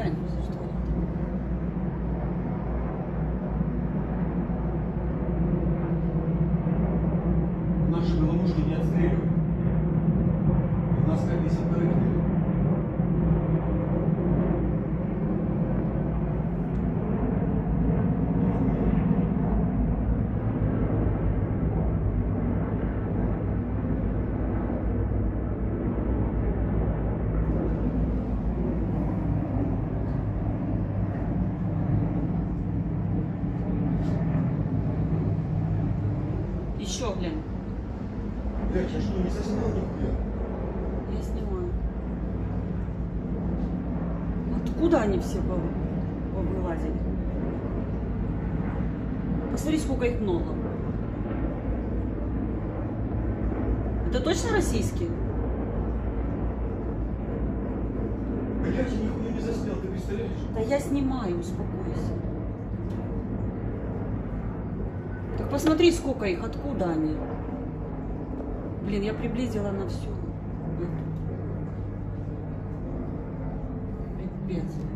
глянь, что Наши белорусские не отстреливают. Еще, глянь. Блядь, я что, не заснял нихуя? Я снимаю. Откуда они все повылазили? Посмотри, сколько их много. Это точно российские? Блядь, я нихуя не заснял, ты представляешь? Да я снимаю, успокойся. Посмотри, сколько их, откуда они. Блин, я приблизила на всю. Пипец.